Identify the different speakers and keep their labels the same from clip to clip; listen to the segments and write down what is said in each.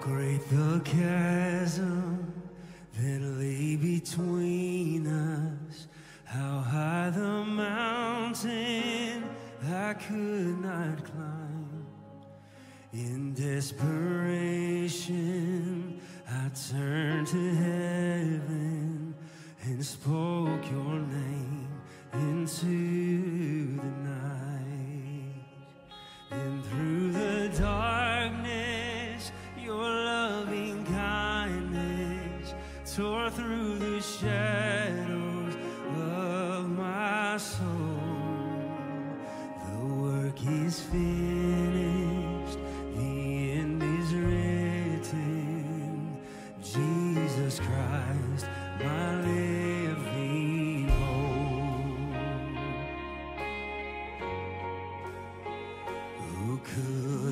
Speaker 1: great the chasm that lay between us. How high the mountain I could not climb. In desperation, I turned to heaven and spoke soul. The work is finished, the end is written. Jesus Christ, my living hope. Who could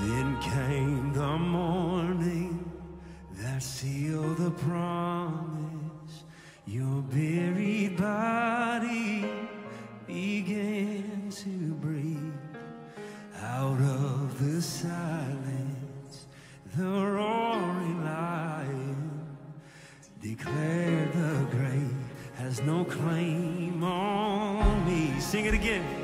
Speaker 1: Then came the morning that sealed the promise. Your buried body began to breathe out of the silence. The roaring lion declared the grave has no claim on me. Sing it again.